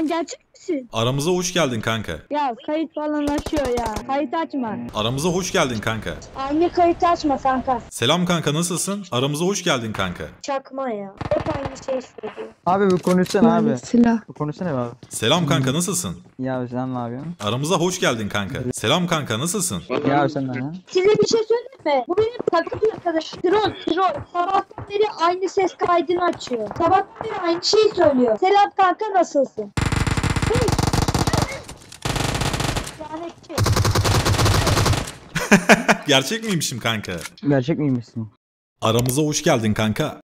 Sen gerçek misin? Aramıza hoş geldin kanka. Ya kayıt falan açıyor ya. Kayıt açma. Aramıza hoş geldin kanka. Aynı kayıt açma kanka. Selam kanka nasılsın? Aramıza hoş geldin kanka. Çakma ya. Hep aynı şey söylüyor. Abi bir konuşsana abi. Silah. Bir konuşsana abi. Selam kanka nasılsın? Ya abi sen ne yapıyorsun? Aramıza hoş geldin kanka. Selam kanka nasılsın? Ya sen ne? Size bir şey söyleyeyim mi? Bu benim takım arkadaşım. Troll, troll. Sabahtan beri aynı ses kaydını açıyor. Sabahtan beri aynı şeyi söylüyor. Selam kanka nasılsın? Gerçek miymişim kanka? Gerçek miymişsin? Aramıza hoş geldin kanka.